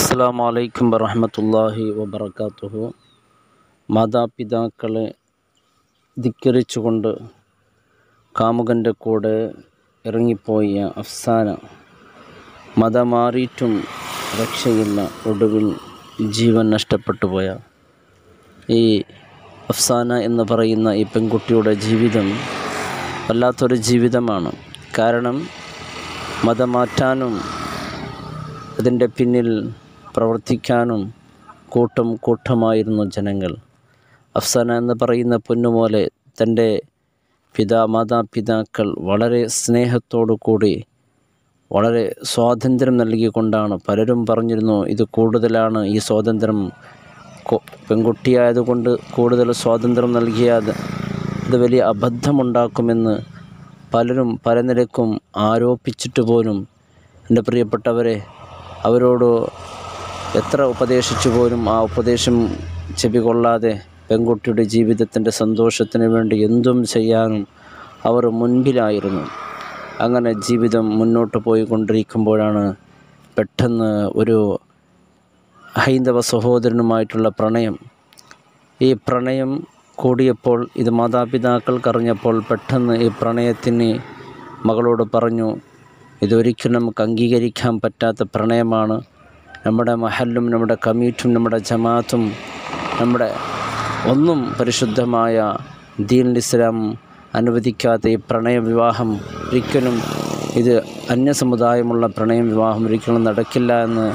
അസ്സാം വലൈക്കും വറഹമത്തല്ലാഹി വബർക്കാത്തുഹു മാതാപിതാക്കളെ ധിക്കരിച്ചുകൊണ്ട് കാമുകന്റെ കൂടെ ഇറങ്ങിപ്പോയ അഫ്സാന മതം മാറിയിട്ടും രക്ഷയില്ല ഒടുവിൽ ജീവൻ നഷ്ടപ്പെട്ടു പോയ ഈ അഫ്സാന എന്ന് പറയുന്ന ഈ പെൺകുട്ടിയുടെ ജീവിതം വല്ലാത്തൊരു ജീവിതമാണ്. കാരണം മതം മാറ്റാനും അതിന്റെ പിന്നിൽ പ്രവർത്തിക്കാനും കൂട്ടം കൂട്ടമായിരുന്നു ജനങ്ങൾ. അഫ്സാന എന്ന് പറയുന്ന പൊന്നുമോലെ തന്റെ പിതാ മാതാപിതാക്കൾ വളരെ സ്നേഹത്തോടു കൂടി വളരെ സ്വാതന്ത്ര്യം നൽകിക്കൊണ്ടാണ് പലരും പറഞ്ഞിരുന്നു ഇത് കൂടുതലാണ് ഈ സ്വാതന്ത്ര്യം. പെൺകുട്ടിയായതുകൊണ്ട് കൂടുതൽ സ്വാതന്ത്ര്യം നൽകിയാൽ ഇത് വലിയ അബദ്ധമുണ്ടാക്കുമെന്ന് പലരും പല നിരക്കും ആരോപിച്ചിട്ട് പോലും എന്റെ പ്രിയപ്പെട്ടവരെ അവരോട് എത്ര ഉപദേശിച്ചു പോലും ആ ഉപദേശം ചെവി കൊള്ളാതെ പെൺകുട്ടിയുടെ ജീവിതത്തിന്റെ സന്തോഷത്തിന് വേണ്ടി എന്തും ചെയ്യാനും അവർ മുൻപിലായിരുന്നു. അങ്ങനെ ജീവിതം മുന്നോട്ട് പോയിക്കൊണ്ടിരിക്കുമ്പോഴാണ് പെട്ടെന്ന് ഒരു ഹൈന്ദവ സഹോദരനുമായിട്ടുള്ള പ്രണയം. ഈ പ്രണയം കൂടിയപ്പോൾ ഇത് മാതാപിതാക്കൾക്കറിഞ്ഞപ്പോൾ പെട്ടെന്ന് ഈ പ്രണയത്തിന് മകളോട് പറഞ്ഞു ഇതൊരിക്കലും നമുക്ക് അംഗീകരിക്കാൻ പറ്റാത്ത പ്രണയമാണ്. നമ്മുടെ മഹല്ലും നമ്മുടെ കമ്മിറ്റും നമ്മുടെ ജമാഅത്തും നമ്മുടെ ഒന്നും പരിശുദ്ധമായ ദീൻ ഇസ്ലാം അനുവദിക്കാത്ത ഈ പ്രണയ വിവാഹം ഒരിക്കലും ഇത് അന്യസമുദായമുള്ള പ്രണയം വിവാഹം ഒരിക്കലും നടക്കില്ല എന്ന്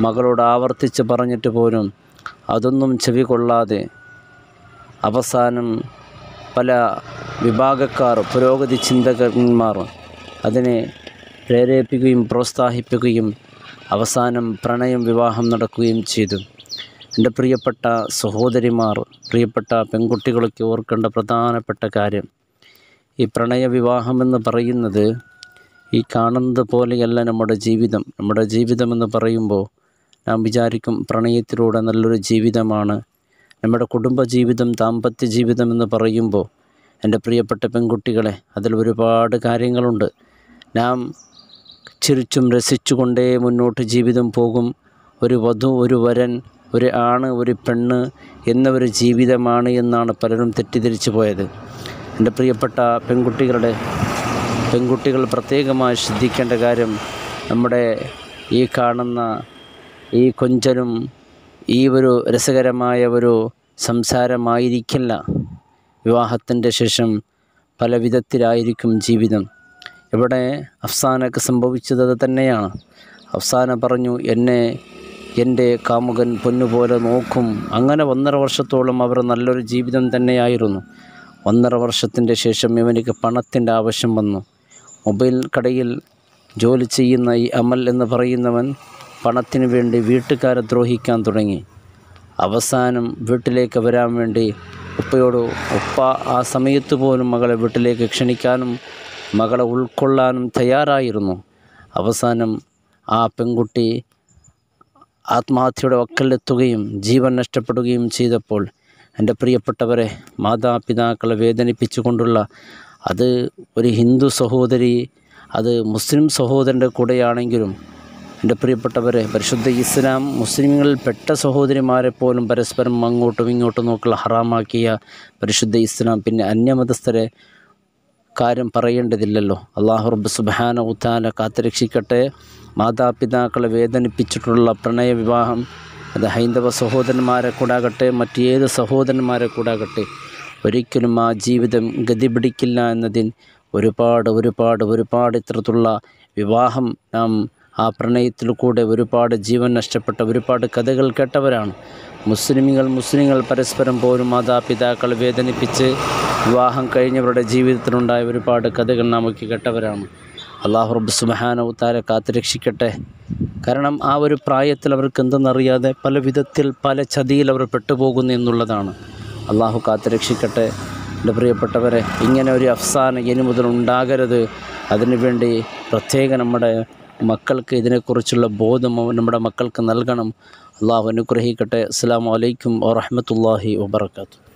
മകളോട് ആവർത്തിച്ച് പറഞ്ഞിട്ട് പോലും അതൊന്നും ചെവി കൊള്ളാതെ അവസാനം പല വിഭാഗക്കാർ പുരോഗതി ചിന്തകന്മാർ അതിനെ പ്രേരേപ്പിക്കുകയും പ്രോത്സാഹിപ്പിക്കുകയും അവസാനം പ്രണയം വിവാഹം നടക്കുകയും ചെയ്തു. എന്റെ പ്രിയപ്പെട്ട സഹോദരിമാർ പ്രിയപ്പെട്ട പെൺകുട്ടികളൊക്കെ ഓർക്കേണ്ട പ്രധാനപ്പെട്ട കാര്യം ഈ പ്രണയ വിവാഹമെന്ന് പറയുന്നത് ഈ കാണുന്നത് പോലെയല്ല നമ്മുടെ ജീവിതം. നമ്മുടെ ജീവിതമെന്ന് പറയുമ്പോൾ നാം വിചാരിക്കും പ്രണയത്തിലൂടെ നല്ലൊരു ജീവിതമാണ്. നമ്മുടെ കുടുംബ ജീവിതം ദാമ്പത്യ ജീവിതം എന്ന് പറയുമ്പോൾ എന്റെ പ്രിയപ്പെട്ട പെൺകുട്ടികളെ അതിൽ ഒരുപാട് കാര്യങ്ങളുണ്ട്. നാം ചിരിച്ചും രസിച്ചുകൊണ്ടേ മുന്നോട്ട് ജീവിതം പോകും. ഒരു വധു ഒരു വരൻ ഒരു ആണ് ഒരു പെണ്ണ് എന്ന ഒരു ജീവിതമാണ് എന്നാണ് പലരും തെറ്റിദ്ധരിച്ചു പോയത്. എന്റെ പ്രിയപ്പെട്ട പെൺകുട്ടികളുടെ പെൺകുട്ടികൾ പ്രത്യേകമായി ശ്രദ്ധിക്കേണ്ട കാര്യം നമ്മുടെ ഈ കാണുന്ന ഈ കൊഞ്ചനും ഈ ഒരു രസകരമായ ഒരു സംസാരമായിരിക്കില്ല. വിവാഹത്തിന്റെ ശേഷം പല വിധത്തിലായിരിക്കും ജീവിതം. ഇവിടെ അഫ്സാനൊക്കെ സംഭവിച്ചത് അത് തന്നെയാണ്. അഫ്സാന പറഞ്ഞു എന്നെ എന്റെ കാമുകൻ പൊന്നുപോലെ നോക്കും. അങ്ങനെ ഒന്നര വർഷത്തോളം അവർ നല്ലൊരു ജീവിതം തന്നെയായിരുന്നു. ഒന്നര വർഷത്തിന്റെ ശേഷം ഇവനിക്ക് പണത്തിന്റെ ആവശ്യം വന്നു. മൊബൈൽ കടയിൽ ജോലി ചെയ്യുന്ന ഈ അമൽ എന്ന് പറയുന്നവൻ പണത്തിന് വേണ്ടി വീട്ടുകാരെ ദ്രോഹിക്കാൻ തുടങ്ങി. അവസാനം വീട്ടിലേക്ക് വരാൻ വേണ്ടി ഉപ്പയോട് ഉപ്പ ആ സമയത്ത് പോലും മകളെ വീട്ടിലേക്ക് ക്ഷണിക്കാനും മകളെ ഉൾക്കൊള്ളാനും തയ്യാറായിരുന്നു. അവസാനം ആ പെൺകുട്ടി ആത്മഹത്യയുടെ വക്കലെത്തുകയും ജീവൻ നഷ്ടപ്പെടുകയും ചെയ്തപ്പോൾ എന്റെ പ്രിയപ്പെട്ടവരെ മാതാപിതാക്കളെ വേദനിപ്പിച്ചുകൊണ്ടുള്ള അത് ഒരു ഹിന്ദു സഹോദരി അത് മുസ്ലിം സഹോദരന്റെ കൂടെയാണെങ്കിലും എന്റെ പ്രിയപ്പെട്ടവരെ പരിശുദ്ധ ഇസ്ലാം മുസ്ലിങ്ങളിൽ പെട്ട സഹോദരിമാരെ പോലും പരസ്പരം അങ്ങോട്ടും ഇങ്ങോട്ടും നോക്കുള്ള ഹറാമാക്കിയ പരിശുദ്ധ ഇസ്ലാം. പിന്നെ അന്യമതസ്ഥരെ കാര്യം പറയേണ്ടതില്ലല്ലോ. അള്ളാഹു റബ്ബ് സുബാന ഉത്താല കാത്തുരക്ഷിക്കട്ടെ. മാതാപിതാക്കളെ വേദനിപ്പിച്ചിട്ടുള്ള പ്രണയ വിവാഹം അത് ഹൈന്ദവ സഹോദരന്മാരെ കൂടാകട്ടെ മറ്റേത് സഹോദരന്മാരെ കൂടാകട്ടെ. ഒരിക്കലും ആ ജീവിതം ഗതി പിടിക്കില്ല എന്നതിൽ ഒരുപാട് ഒരുപാട് ഒരുപാട് ഇത്തരത്തിലുള്ള വിവാഹം നാം ആ പ്രണയത്തിൽ കൂടെ ഒരുപാട് ജീവൻ നഷ്ടപ്പെട്ട ഒരുപാട് കഥകൾ കേട്ടവരാണ്. മുസ്ലിമുകൾ മുസ്ലിങ്ങൾ പരസ്പരം പോലും മാതാപിതാക്കൾ വേദനിപ്പിച്ച് വിവാഹം കഴിഞ്ഞവരുടെ ജീവിതത്തിലുണ്ടായ ഒരുപാട് കഥകൾ നമുക്ക് കേട്ടവരാണ്. അള്ളാഹു റബ്ബ് സുബഹാനവ് താരെ കാത്തുരക്ഷിക്കട്ടെ. കാരണം ആ ഒരു പ്രായത്തിൽ അവർക്ക് എന്തെന്നറിയാതെ പല വിധത്തിൽ പല ചതിയിൽ അവർ പെട്ടുപോകുന്നു എന്നുള്ളതാണ്. അള്ളാഹു കാത്തുരക്ഷിക്കട്ടെ. എന്റെ പ്രിയപ്പെട്ടവരെ ഇങ്ങനെ ഒരു അഫ്സാന ഇനി മുതൽ ഉണ്ടാകരുത്. അതിനുവേണ്ടി പ്രത്യേകം നമ്മുടെ മക്കൾക്ക് ഇതിനെക്കുറിച്ചുള്ള ബോധം നമ്മുടെ മക്കൾക്ക് നൽകണം. അള്ളാഹു അനുഗ്രഹിക്കട്ടെ. അസ്സാം വലൈക്കും വാഹമത്തല്ലാഹി വാബർക്കാത്തു